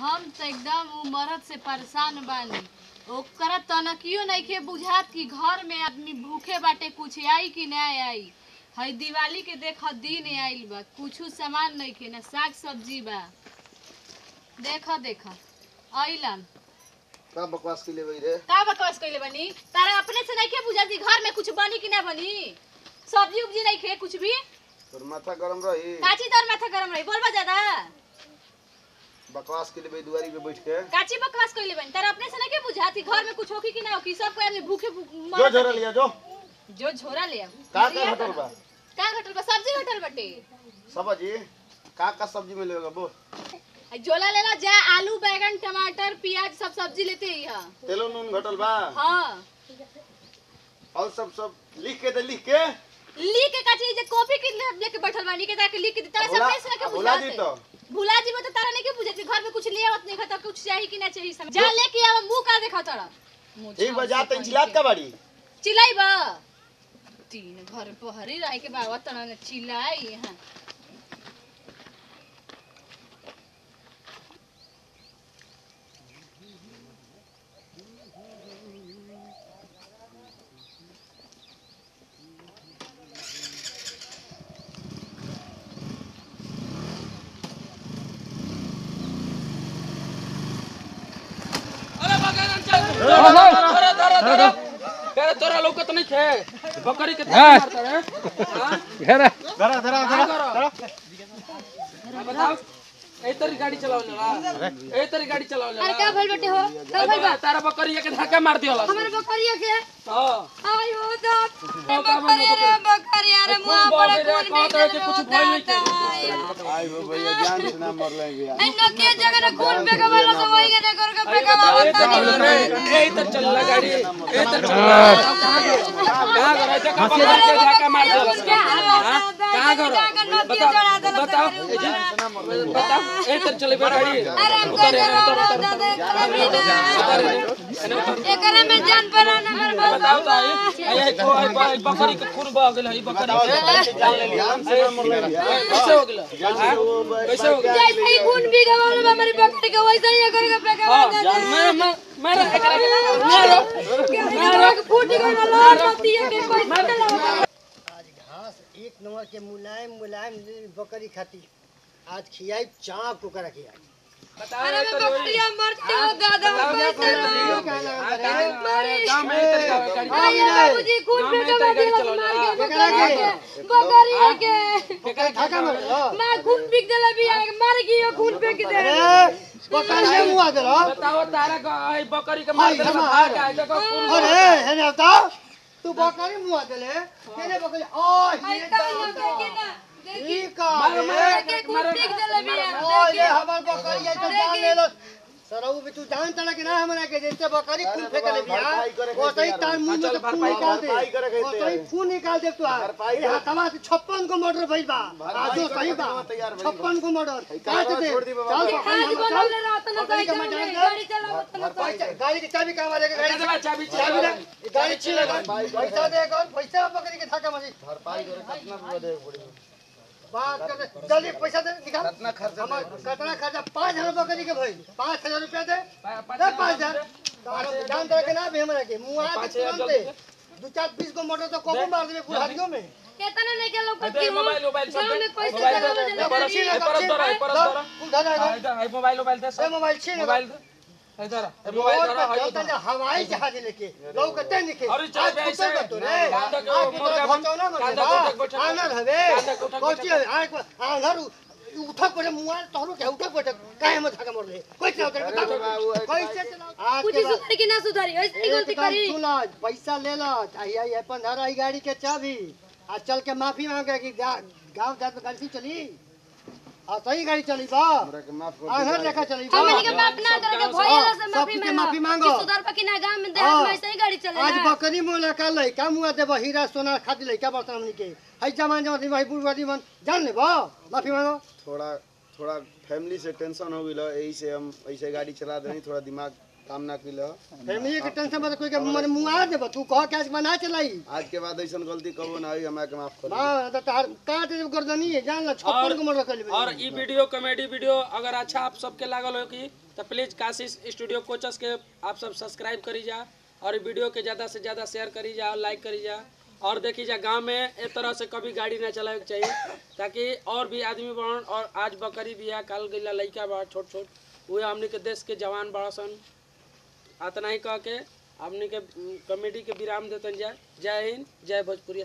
हम तो एकदम उ मरद से परेशान बानी। ओकरा तनकियो नइखे बुझात कि घर में आदमी भूखे बाटे कुछ आई कि ना आई। हई दिवाली के देख दिन आइल बा कुछ सामान नइखे ना साग सब्ज़ी बा। देख देख आइलन का बकवास के लिए वही रे? का बकवास कइले बनी? तारा अपने से नइखे बुझात कि घर में कुछ बनी कि ना बनी? सब्ज़ी उब्जी नइखे कुछ भी? तोर माथा गरम रही। काची तोर माथा गरम रही बोलबा ज़्यादा बकवास के लिए वही दुआरी पे बैठ के। काची बकवास कइले बनी। तारा अपने से बुझात कि घर में कुछ होखी कि ना होखी सब कोई आदमी भूखे भूख जो झोरा लिया जो। जो झोरा ले आओ का का घटल बा? का घटल बा? सब्ज़ी घटल बाटे। सब्ज़ी का का सब्ज़ी में लेगा बोल। झोला लेला जा आलू बैगन टमाटर प्याज सब सब्ज़ी लेते ही हाँ तेलो नून घटल बा। हाँ। और सब सब लिख के दे लिख के। ली के काची जे कॉफ़ी के लेके बैठल बानी के ताके लिख के तारा सब कैसे लेके बुझा दी भुला जी में तो तारा नहीं के बुझे घर में कुछ ले आवत नहीं खाता कुछ चाहिए कि ना चाहिए? समझ जा लेके आवा मुँह का देखा तारा। ठीक बजा त चिल्लात का बाड़ी? चिल्लाई बा तीन घर पहरी रह के बाबा तना ने चिल्लाई हाँ अरे बगान चल धरा धरा धरा अरे तोरा लौकत नहीं थे बकरी के मारता रे धरा धरा धरा धरा बताओ ए गाड़ी चलावले ला ए तरी गाड़ी चलावले अरे का भइल बटे हो। का भइल बा तारा बकरी के धक्का मार दियो हमर बकरिया के हाँ। आयो दात तो बकरिया रे बकरिया रे मुँह पर खून कहत है। कि कुछ भइल नहीं आई हो। भैया जान से ना मर ले गया इन के जगह रे खून पे वाला वही के कर के पे का ए तर रे ए तर चल ला गाड़ी। ए तर चल कहाँ घर है? का बकरी के धक्का मार दियो ला घर बताओ बताओ। बताओ। ए चले बे गाड़ी। उतर रे उतर उतर एकरा में जान पर नंबर बताओ तो आई को आई बकरी के खून बह गेल है बकरी कैसे हो गेल हाँ? कैसे हो गेल जाई भाई खून भी गवाल हमारी बकरी के वैसे ही कर के पे हाँ। मैं मेरा मारो मारो फूट गई ना लाल मोती के कोई आज घास एक नंबर के मुलायम मुलायम बकरी खाती। आज खियाई चाप ओकरा खियाई। अरे मैं बकरिया मरती हो दादा में इधर गाड़ी आइए बाबूजी खून पे गवा दिला मार के बकरिया के बकरिया के। मर मैं खून पीक देला भी मार गई खून पे दे बकरी के मुआ देलो बताओ तारा का आई बकरी के मार देला भाग आए देखो खून अरे हेने बता तू बकरी मुँह आ देले केने बकरी ओ ये ना ई का मारो मारो के पीक देला भी ओ ये हमर बकरी आई तो जान ले लो। सरऊ भी तू जान तड़ा कि ना हमरा के जैसे बकरी खून फेंक ले बिया। भरपाई करे ओ सही तार मुँह में खून निकाल दे। भरपाई करे कहते ओ सही हैं। खून निकाल दे तू ये हतवा से 56 को मर्डर भइल बा। आजो सही बा। खातिर तैयार भइल बा। 56 को मर्डर। काट दे। चल आज हम बोलो चल ले रहा था ना गाड़ी कर तो ना गाड़ी की चाबी कहाँ मारेगा गाड़ी दे चाबी चाबी दे गाड़ी छीन लेगा पैसा दे कौन पैसा बकरी के धक्का मारी। भरपाई करे कितना रुपया दे पड़ी बात कर जल्दी पैसा दे निकाल। कितना खर्चा हमार कितना खर्चा पाँच हज़ार बकरी के भाई। पाँच हज़ार रुपया दे। पाँच हज़ार जान तरह के ना भी हमरा के। मुँह आ के तुरंत दे दू चार बीस को मोटर तो कोको मार देबे बुढ़ारियों में? केतना नहीं के लोग दे मोबाइल मोबाइल सब में पैसे मोबाइल जमा दे। परस ले, परस ले। परस लो, दरा कुल धरा इधर हाय मोबाइल मोबाइल दे मोबाइल छीन ले। मोबाइल इधर मोबाइल रोड दरा पे हाय। चलता जा हवाई जहाज़ लेके लोग निके अरे चल बे तो रे कांदा के आज मुर्गा बन घचौना मत कांदा बा। कोटक बैठक आनर हवे कोची हवे आक उठक पड़े मुआर तोहरो के उठक बैठक काहे में धक्का मार कोई चलाओ तेरे बता कैसे चलाओ। आज कुछ के बाद सुधारी कि ना सुधारी ऐसी गलती करी। सुना पैसा ले लो। आई आई अपन धरा आई गाड़ी के चाबी। आ चल के माफ़ी मांगे कि गाँव जात में गाड़ी से चली। आ सही गाड़ी चली बा हमरा के माफ़ कर आनर लेखा चली बा हमनी के माफ़ ना करे के भइला से माफ़ी मांगो। माफ़ी मांगो। कि सुधार पकी ना गाँव में हाँ। देहात में ऐसे गाड़ी चले आज बकरी मुँह लगा लैका मुआ देबो हीरा सोना खाती लैका बर्तन हमनी के। हई जमान जमान भाई बुढ़वादी मन जान लेबो माफ़ी मांगो। थोड़ा थोड़ा फैमिली से टेंशन हो गइल एही से हम ऐसे गाड़ी चला देनी थोड़ा दिमाग काम ना किलो फैमिली के टेंशन मत कोई के मन मुआ देब तू कह कैश बना चलाई। आज के बाद ऐसा गलती कबो ना हुई हमरा के माफ़ कर। हाँ तो तार काट दे गर्दनी है जान ला छप्पन को मर रखल और ई वीडियो कॉमेडी वीडियो अगर अच्छा आप सबके लागल हो कि तो प्लीज़ काशी स्टूडियो कोचस के आप सब सब्सक्राइब करी जा और वीडियो के ज़्यादा से ज़्यादा शेयर करी जा और लाइक करी जा और देखी जा गाँव में ए तरह से कभी गाड़ी ना चलावे चाहिए ताकि और भी आदमी बढ़न और आज बकरी भी है काल गईला लड़का बा छोट छोट वही हमनी के देश के जवान बड़ा सन। अतना ही कह के हमने के कॉमेडी के विराम देते जाए जय हिंद, जय भोजपुरी।